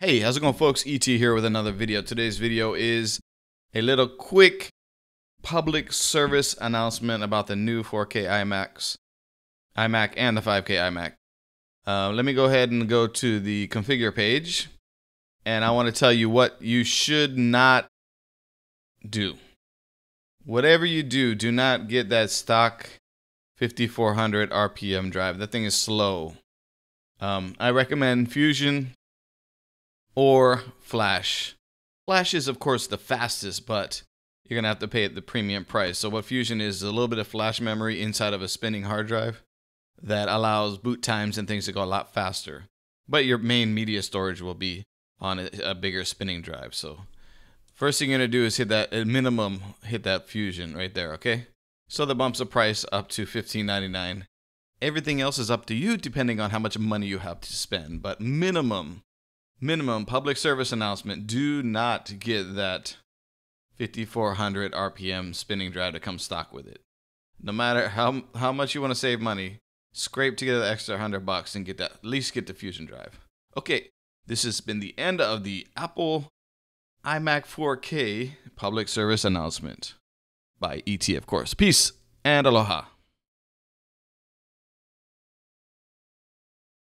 Hey, how's it going folks? ET here with another video. Today's video is a little quick public service announcement about the new 4K iMacs, iMac and the 5K iMac. Uh, let me go ahead and go to the configure page and I want to tell you what you should not do. Whatever you do, do not get that stock 5400 RPM drive. That thing is slow. Um, I recommend Fusion or Flash. Flash is, of course, the fastest, but you're going to have to pay it the premium price. So, what Fusion is, is a little bit of flash memory inside of a spinning hard drive that allows boot times and things to go a lot faster. But your main media storage will be on a, a bigger spinning drive. So, first thing you're going to do is hit that, at minimum, hit that Fusion right there, okay? So, that bumps the price up to $15.99. Everything else is up to you depending on how much money you have to spend. But minimum minimum public service announcement do not get that 5400 rpm spinning drive to come stock with it. No matter how how much you want to save money scrape together the extra 100 bucks and get that at least get the fusion drive. Okay this has been the end of the apple imac 4k public service announcement by et of course. Peace and aloha